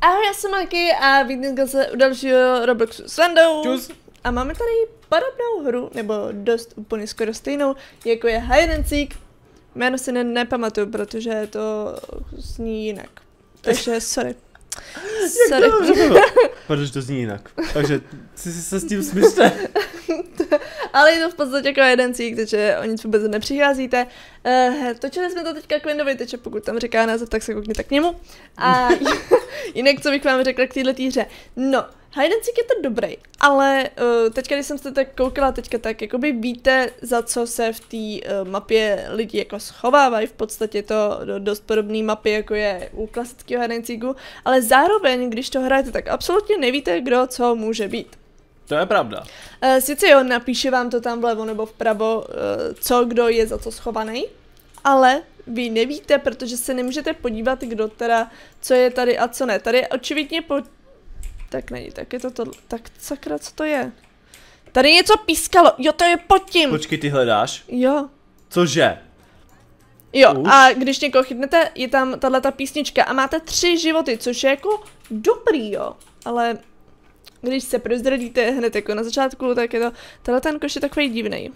Ahoj, já jsem Maki a vítám se u dalšího Robloxu s Vandou. Čus. A máme tady podobnou hru, nebo dost úplně skoro stejnou, jako je Hide and Seek. Jméno si ne, nepamatuju, protože to zní jinak. Takže sorry. Sorry. Protože to zní jinak. Takže si se s tím smyšte. Ale je to v podstatě jako jeden cík, takže o nic vůbec nepřicházíte. Uh, točili jsme to teďka k Windovi, takže pokud tam říká název, tak se koukněte k němu. A jinak, co bych vám řekla k této hře. No, Hide and Seek je to dobrý, ale uh, teďka, když jsem se tak koukala teďka, tak jakoby víte, za co se v té uh, mapě lidi jako schovávají, v podstatě to do dost podobné mapy, jako je u klasického Hide and Seeku, ale zároveň, když to hrajete, tak absolutně nevíte, kdo co může být. To je pravda. Uh, sice jo, napíše vám to tam vlevo nebo vpravo, uh, co kdo je za co schovaný, ale vy nevíte, protože se nemůžete podívat, kdo teda, co je tady a co ne. Tady je očividně po... Tak není, tak je to to... Tak sakra, co to je? Tady něco pískalo, jo, to je pod tím. Počkej, ty hledáš? Jo. Cože? Jo, Už? a když někoho chytnete, je tam tahle ta písnička a máte tři životy, což je jako dobrý, jo. Ale když se prozradíte hned jako na začátku, tak je to, tenhle ten koš je takový divný.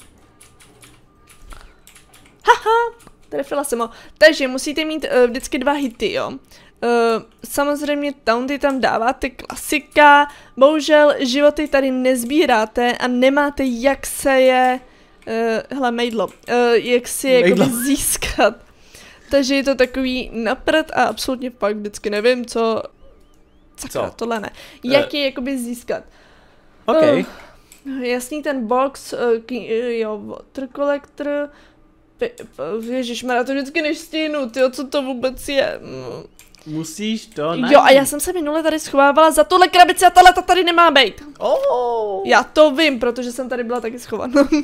Haha, trefila jsem ho. Takže musíte mít uh, vždycky dva hity, jo. Uh, samozřejmě taunty tam dáváte, klasika, bohužel životy tady nezbíráte a nemáte jak se je, uh, hele, mejdlo, uh, jak si je Mejdlo. jakoby získat. Takže je to takový napřed a absolutně fakt vždycky nevím, co... Sakra, Co? tohle ne. Jak je jakoby získat. OK. Oh, jasný ten box, uh, uh, jo, water collector, Ježišmarja, to vždycky nestihnu, tyjo, co to vůbec je. Musíš to najít. Jo, a já jsem se minule tady schovávala za tuhle krabici a tahle ta tady nemá být. Oh. Já to vím, protože jsem tady byla taky schovaná. Uh,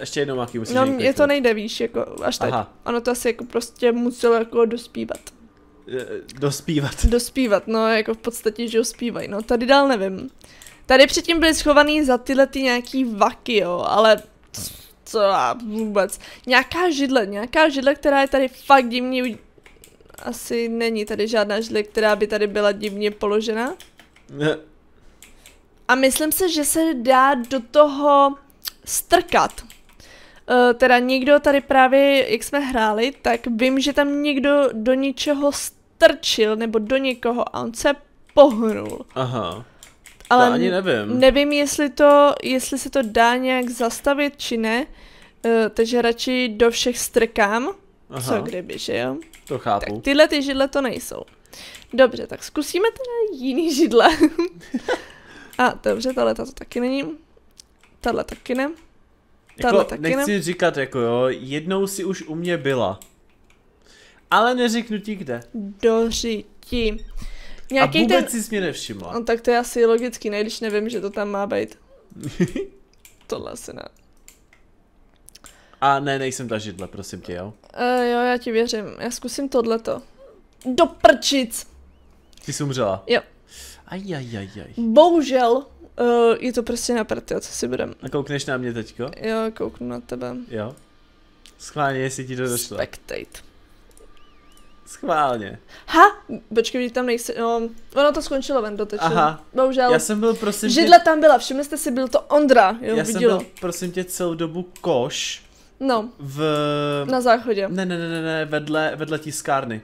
ještě jednou, Maki, musíš No, mně to nejde, víš, jako až. Aha. Ano, to asi jako prostě muselo jako dospívat. Eh, Dospívat. Dospívat, no, jako v podstatě, že ho zpívají, no, tady dál nevím. Tady předtím byly schovaný za tyhle ty nějaký vaky, jo, ale co já vůbec. Nějaká židle, nějaká židle, která je tady fakt divně, asi není tady žádná židle, která by tady byla divně položena. Eh, A myslím si, že se dá do toho strkat. Uh, teda někdo tady právě, jak jsme hráli, tak vím, že tam někdo do něčeho strčil, nebo do někoho a on se pohnul. Aha. Ale to ani nevím. nevím, jestli to, jestli se to dá nějak zastavit, či ne. Uh, takže radši do všech strkám. Aha, Co kdyby, že jo? to Tak chápu. tyhle ty židle to nejsou. Dobře, tak zkusíme teda jiný židle. A dobře, tahle to taky není. Tahle taky ne. Tahle Jako, taky nechci říkat, jako jo, jednou si už u mě byla. Ale neřeknu ti kde. Do řiti. A Nějaký vůbec ten... jsi mě nevšimla. No tak to je asi logický, ne, když nevím, že to tam má být. Tohle asi ne. A ne, nejsem ta židle, prosím tě, jo. Uh, jo, já ti věřím. Já zkusím tohleto. Do prčic. Ty jsi umřela. Jo. Ajajajaj. Bohužel uh, je to prostě na prd, jo, co si budem. A koukneš na mě teďko? Jo, kouknu na tebe. Jo. Schválně, jestli ti to došlo. Spectate. Schválně. Ha, počkej, vidíte, tam nejsi, no, ono to skončilo ven dotečno. Aha. Bohužel. Já jsem byl, prosím Židle tě, tam byla, všimli jste si, byl to Ondra, jo, já jsem vidělo. byl, prosím tě, celou dobu koš No, v... na záchodě. Ne, ne, ne, ne, ne, vedle, vedle tiskárny.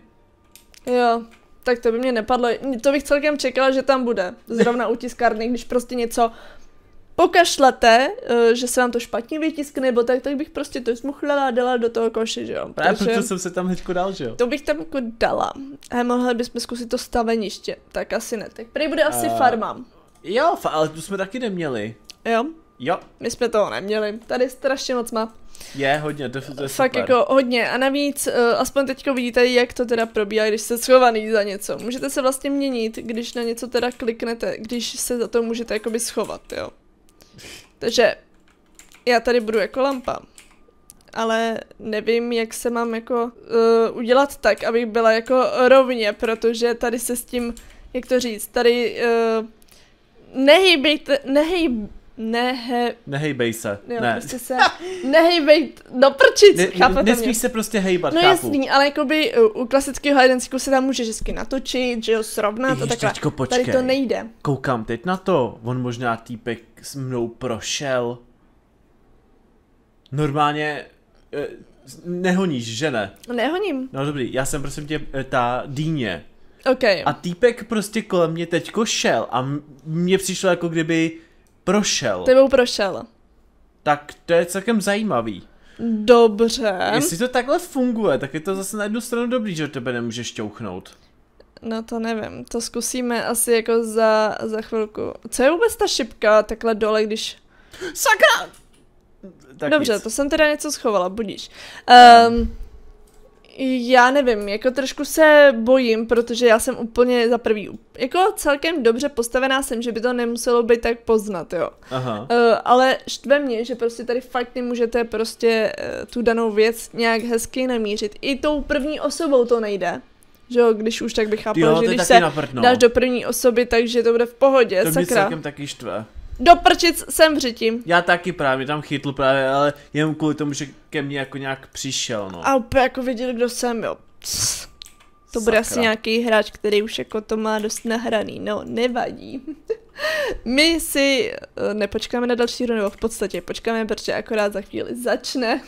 Jo, tak to by mě nepadlo. To bych celkem čekala, že tam bude. Zrovna u tiskárny, když prostě něco pokašlete, eh, že se vám to špatně vytiskne, nebo tak, tak bych prostě to zmuchlala a dala do toho koše, že jo. Právě Takže proto jsem se tam hnedko dal, že jo. to bych tam jako dala. A mohli bychom zkusit to staveniště. Tak asi ne. Tak prý bude asi A- farma. Jo, ale tu jsme taky neměli. Jo, Jo, my jsme toho neměli. Tady strašně moc map. je hodně, to, to je Fakt super. jako hodně. A navíc, uh, aspoň teďko vidíte, jak to teda probíhá, když jste schovaný za něco. Můžete se vlastně měnit, když na něco teda kliknete, když se za to můžete jakoby schovat, jo. Takže já tady budu jako lampa. Ale nevím, jak se mám jako uh, udělat tak, abych byla jako rovně, protože tady se s tím, jak to říct, tady uh, nehejbejte, nehej, Nehe... Nehejbej se. Jo, ne. prostě se... Nehejbej do prčic, Ne, chápete nesmíš mě? se prostě hejbat, No chápu. jasný, ale jakoby u, u klasického seeku se tam může vždycky natočit, že jo, srovnat a Ježiš, takhle. teďko, počkej. Tady to nejde. Koukám teď na to. On možná týpek s mnou prošel. Normálně eh, nehoníš, že ne? Nehoním. No dobrý, já jsem prosím tě eh, ta dýně. OK. A týpek prostě kolem mě teďko šel a mně přišlo jako kdyby prošel. Tebou prošel. Tak to je celkem zajímavý. Dobře. Jestli to takhle funguje, tak je to zase na jednu stranu dobrý, že tebe nemůžeš šťouchnout. No to nevím, to zkusíme asi jako za, za chvilku. Co je vůbec ta šipka takhle dole, když... Sakra! Tak Dobře, nic. to jsem teda něco schovala, budíš. Um, já nevím, jako trošku se bojím, protože já jsem úplně za prvý, jako celkem dobře postavená jsem, že by to nemuselo být tak poznat, jo. Aha. Uh, ale štve mě, že prostě tady fakt nemůžete prostě uh, tu danou věc nějak hezky namířit. I tou první osobou to nejde. Že jo, když už tak bych chápala, Jo, že to když se naprdno. dáš do první osoby, takže to bude v pohodě, To mě sakra. celkem taky štve. Do prčic jsem vřitím. Já taky právě tam chytl právě, ale jenom kvůli tomu, že ke mně jako nějak přišel, no. A úplně jako viděli, kdo jsem, jo. Pss. To bude asi Sakra. nějaký hráč, který už jako to má dost nahraný, no, nevadí. My si eh, nepočkáme na další hru, nebo v podstatě počkáme, protože akorát za chvíli začne.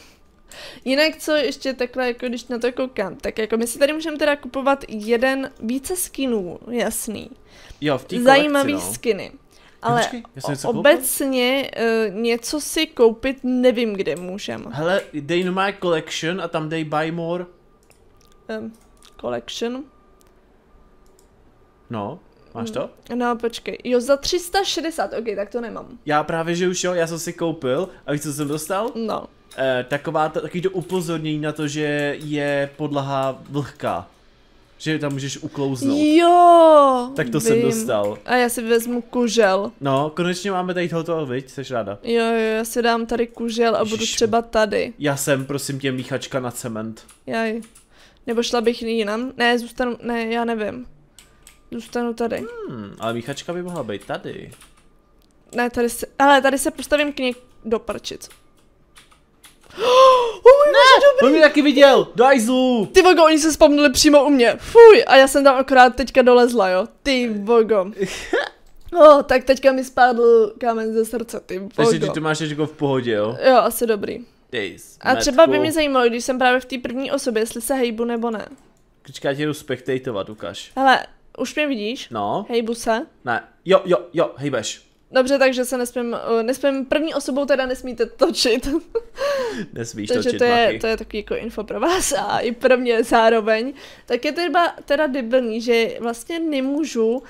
Jinak co ještě takhle, jako když na to koukám, tak jako my si tady můžeme teda kupovat jeden, více skinů, jasný. Jo, v Zajímavý kolekci, no. skiny. Ale počkej, obecně uh, něco si koupit nevím, kde můžem. Hele, dej no my collection a tam dej buy more. Um, collection. No, máš to? No, počkej. Jo, za 360, ok, tak to nemám. Já právě, že už jo, já jsem si koupil a víš, co jsem dostal? No. Eh, taková, to, takový to upozornění na to, že je podlaha vlhká. Že tam můžeš uklouznout. Jo, Tak to jsem vím. dostal. A já si vezmu kužel. No, konečně máme tady tohoto, viď? Jsi ráda? Jo, jo, já si dám tady kužel a budu Ježiš. třeba tady. Já jsem, prosím tě, míchačka na cement. Jaj. Nebo šla bych jinam? Ne, zůstanu, ne, já nevím. Zůstanu tady. Hmm, ale míchačka by mohla být tady. Ne, tady se, ale tady se postavím k něk do prčic. Oh, ne, On mě taky viděl! Do ajzlu! Ty vogo, oni se spomnuli přímo u mě. Fuj, a já jsem tam akorát teďka dolezla, jo. Ty vogo. Oh, tak teďka mi spadl kámen ze srdce, ty Takže ty vogo. to máš jako v pohodě, jo? Jo, asi dobrý. Dejs, A třeba by mě zajímalo, když jsem právě v té první osobě, jestli se hejbu nebo ne. Počkej, já tě jdu spektatovat, ukaž. Hele, už mě vidíš? No, Hejbu se. ne, jo, jo, jo, hejbeš. Dobře, takže se nesmím, uh, nesmím, první osobou teda nesmíte točit. Nesmíš takže točit to je, machy. to je takový jako info pro vás a i pro mě zároveň. Tak je teda, teda debilní, že vlastně nemůžu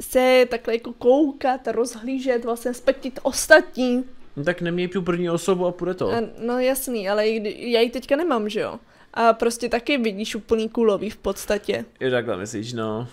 se takhle jako koukat, rozhlížet, vlastně spektit ostatní. No tak neměj tu první osobu a půjde to. A, no jasný, ale já ji teďka nemám, že jo? A prostě taky vidíš úplný kulový v podstatě. Jo, takhle myslíš, no.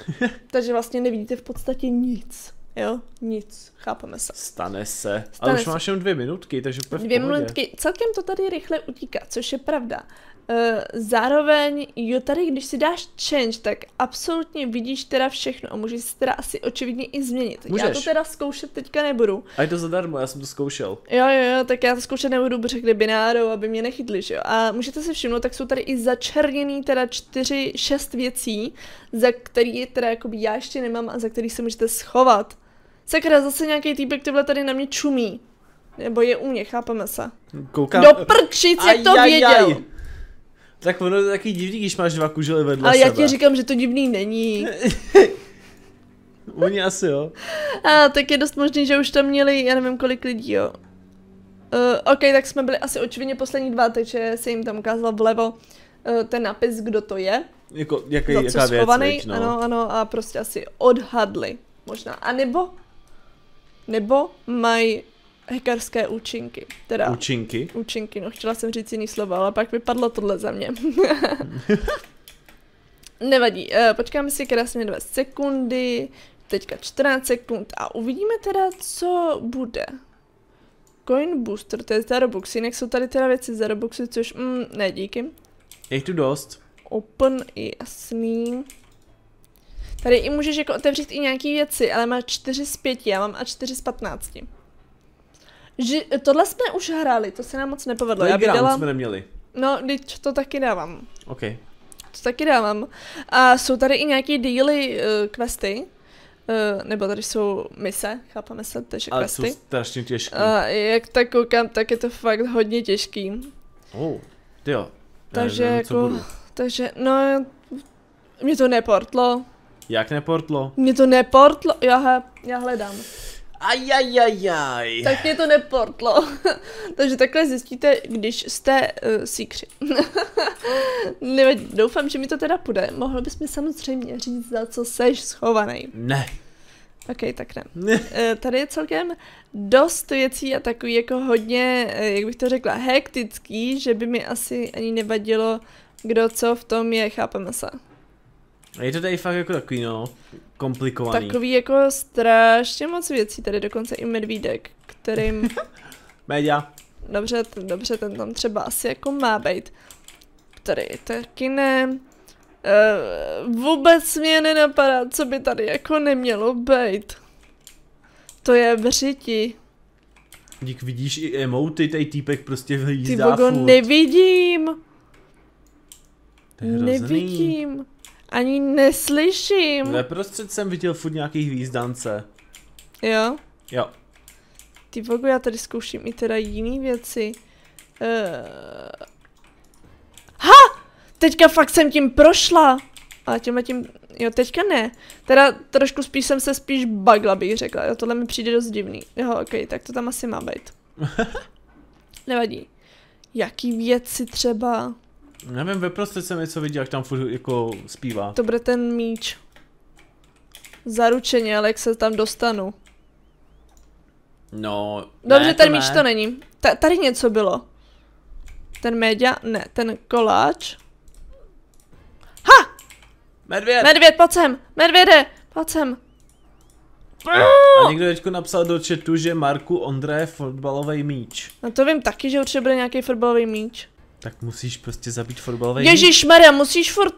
Takže vlastně nevidíte v podstatě nic. Jo? Nic. Chápeme se. Stane se. Stane ale už se. máš jenom dvě minutky, takže úplně Dvě minutky, celkem to tady rychle utíká, což je pravda. Uh, zároveň, jo, tady když si dáš change, tak absolutně vidíš teda všechno a můžeš si teda asi očividně i změnit. Já Můžeš. to teda zkoušet teďka nebudu. A je to zadarmo, já jsem to zkoušel. Jo, jo, jo, tak já to zkoušet nebudu, protože kdyby náhodou, aby mě nechytli, že jo. A můžete si všimnout, tak jsou tady i začerněný teda čtyři, šest věcí, za který teda jakoby já ještě nemám a za který se můžete schovat. Sakra, zase nějaký týpek tyhle tady na mě čumí. Nebo je u mě, chápeme se. Koukám. Do prčic, jak to věděl. Tak ono je taky divný, když máš dva kužely vedle Ale já sebe. ti říkám, že to divný není. Oni asi jo. A tak je dost možný, že už tam měli, já nevím kolik lidí, jo. Uh, ok, tak jsme byli asi očividně poslední dva, takže se jim tam ukázal vlevo uh, ten nápis, kdo to je. Jako, jaký, za jaká co věc, schovaný, viď, no. ano, ano, a prostě asi odhadli, možná. A nebo, nebo mají hackerské účinky, teda Účinky. účinky, no chtěla jsem říct jiný slovo, ale pak vypadlo tohle za mě. Nevadí, uh, počkáme si krásně dvě sekundy, teďka 14 sekund a uvidíme teda, co bude. Coin Booster, to je za Robuxy, jinak jsou tady teda věci za Robuxy, což, mm, ne díky. Je tu dost. Open, jasný. Tady i můžeš jako otevřít i nějaký věci, ale má 4 z 5, já mám a 4 z 15. Že, tohle jsme už hráli, to se nám moc nepovedlo. Já bych Playground dala, jsme neměli. no, teď to taky dávám. OK. To taky dávám. A jsou tady i nějaký daily uh, questy, uh, nebo tady jsou mise, chápeme se, takže Ale jsou questy. strašně těžké. A jak tak koukám, tak je to fakt hodně těžký. Oh, ty jo. Takže Já nevím, jako-. Takže, no, mě to neportlo. Jak neportlo? Mě to neportlo, já, he- já hledám. Ajajajaj. Tak mě to neportlo. Takže takhle zjistíte, když jste uh, síkři. Nevadí, doufám, že mi to teda půjde. Mohl bys mi samozřejmě říct, za co seš schovaný. Ne. Ok, tak ne. ne. Eh, Tady je celkem dost věcí a takový jako hodně, eh, jak bych to řekla, hektický, že by mi asi ani nevadilo, kdo co v tom je, chápeme se. Je to tady fakt jako takový no, komplikovaný. Takový jako strašně moc věcí, tady dokonce i medvídek, kterým, Média. dobře, t- dobře, ten tam třeba asi jako má být. Tady taky ne. Uh, vůbec mě nenapadá, co by tady jako nemělo být. To je v řiti. Dík vidíš i emoty, tady týpek prostě Ty jízdá vogo, furt. nevidím. To je. Nevidím. Ani neslyším. Veprostřed jsem viděl furt nějaký hvízdance. Jo? Jo. Ty vogo, já tady zkouším i teda jiný věci. Uh... Ha! Teďka fakt jsem tím prošla. A těmhle tím, jo, teďka ne. Teda trošku spíš jsem se spíš bagla, bych řekla. Jo, tohle mi přijde dost divný. Jo, ok, tak to tam asi má být. Nevadí. Jaký věci třeba? Nevím, veprostřed jsem něco viděl, jak tam furt jako zpívá. To bude ten míč. Zaručeně, ale jak se tam dostanu. No, Dobře, ne, ten to míč ne. to není. Ta, tady něco bylo. Ten média, ne, ten koláč. Medvěd! Medvěd, pojď sem, medvěde, pojď sem. A někdo teďko napsal do chatu, že Marku Ondra je fotbalový míč. No to vím taky, že určitě bude nějaký fotbalový míč. Tak musíš prostě zabít fotbalový míč. Ježíš Maria, musíš furt...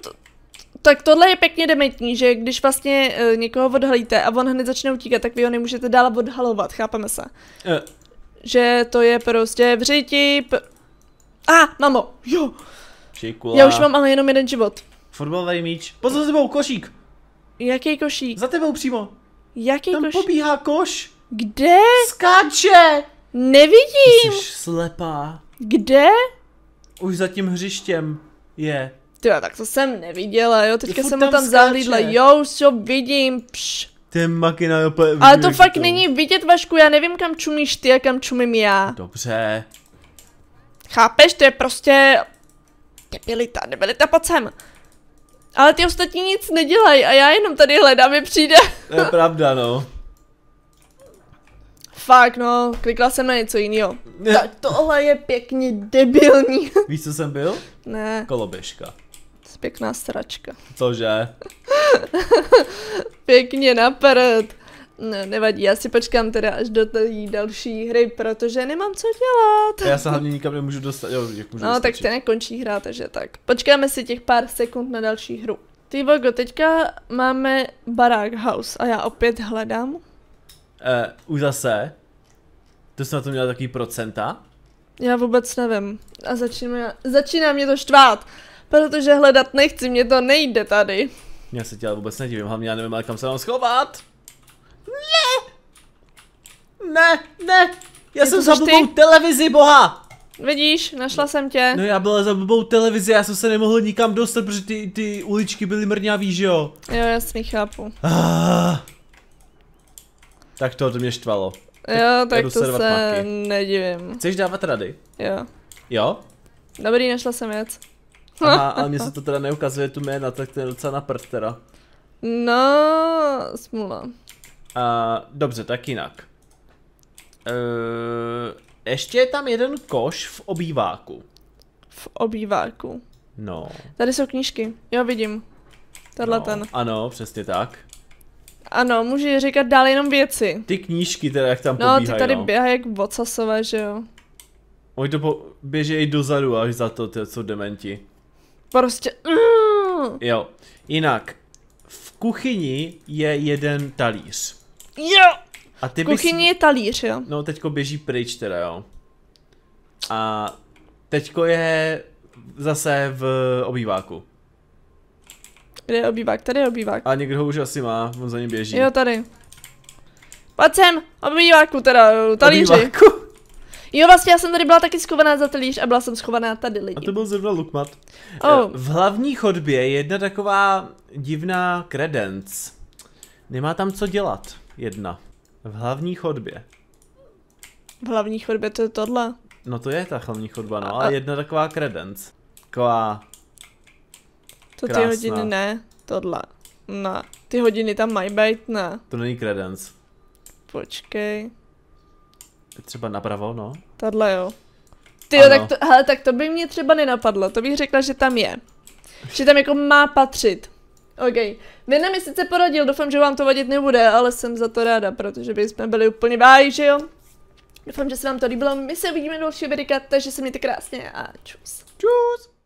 Tak tohle je pěkně dementní, že když vlastně uh, někoho odhalíte a on hned začne utíkat, tak vy ho nemůžete dál odhalovat, chápeme se. Eh, Že to je prostě v řiti... P... A, ah, mamo, jo, Šikula. já už mám ale jenom jeden život. Fotbalový míč. Pozor za tebou, košík. Jaký košík? Za tebou přímo. Jaký Tam košík? pobíhá koš. Kde? Skáče. Nevidím. Jsi slepá. Kde? Už za tím hřištěm je. Ty tak to jsem neviděla, jo, teďka jsem ho tam zahlídla, jo, už ho vidím, pš. Ten makina úplně Ale to fakt není vidět, Vašku, já nevím, kam čumíš ty a kam čumím já. Dobře. Chápeš, to je prostě... Debilita, debilita, pojď sem. Ale ty ostatní nic nedělají a já jenom tady hledám, mi přijde. To je pravda, no. Fakt, no, klikla jsem na něco jiného. Tak tohle je pěkně debilní. Víš, co jsem byl? ne, Koloběžka. pěkná sračka. Cože? Pěkně na prd. Ne, nevadí, já si počkám teda až do té další hry, protože nemám co dělat. Já se hlavně nikam nemůžu dostat. Jo, jak můžu No, tak dostačit. ten nekončí hra, takže tak. Počkáme si těch pár sekund na další hru. Ty Vogo, teďka máme barák house a já opět hledám. Eh, už zase. To jsem na to měl takový procenta. Já vůbec nevím. A začíná, začíná mě to štvát. Protože hledat nechci, mě to nejde tady. Já se tě ale vůbec nedivím, hlavně já nevím, ale kam se mám schovat. Ne! Ne, ne! Já Je jsem to za ty? blbou televizi, boha! Vidíš, našla jsem tě. No já byla za blbou televizi, já jsem se nemohl nikam dostat, protože ty, ty uličky byly mrňavý, že jo? Jo, jasný, chápu. Ah. Tak to, to mě štvalo. Jo, tak to se mapky. nedivím. Chceš dávat rady? Jo. Jo? Dobrý, našla jsem věc. Aha, ale mně se to teda neukazuje tu jména, tak to je docela na prd teda. No, smula. A, dobře, tak jinak. E, ještě je tam jeden koš v obýváku. V obýváku. No. Tady jsou knížky. Jo, vidím. Tenhle no. ten. Ano, přesně tak. Ano, můžu říkat dál jenom věci. Ty knížky teda, jak tam No, pobíhají, ty tady no. běhají jak vocasové, že jo. Oni to po- běžejí dozadu až za to, ty jsou dementi. Prostě... Mm, Jo. Jinak, v kuchyni je jeden talíř. jo! A ty V bys... kuchyni je talíř, jo. No, teďko běží pryč teda, jo. A teďko je zase v obýváku. Kde je obývák? Tady je obývák. A někdo ho už asi má, on za ním běží. Jo, tady. Pojď sem, obýváku teda, jo, talíři. Obýváku. Jo, vlastně já jsem tady byla taky schovaná za talíř a byla jsem schovaná tady A lidi. to byl zrovna Lukmat. Oh. V hlavní chodbě je jedna taková divná kredenc. Nemá tam co dělat. Jedna. V hlavní chodbě. V hlavní chodbě to je tohle. No to je ta hlavní chodba, no, A- ale jedna taková kredenc. Taková, To ty Krásná. hodiny ne, tohle. Ne. Ty hodiny tam mají být, ne. to není kredenc. Počkej. Třeba napravo, no. Tadle jo. Ty jo, tak to, hele, tak to by mě třeba nenapadlo, to bych řekla, že tam je. Že tam jako má patřit. OK. Věna mi sice poradil, doufám, že vám to vadit nebude, ale jsem za to ráda, protože bychom byli úplně báji, že jo? Doufám, že se vám to líbilo, my se uvidíme do dalšího videa, takže se mějte krásně a čus. Čus!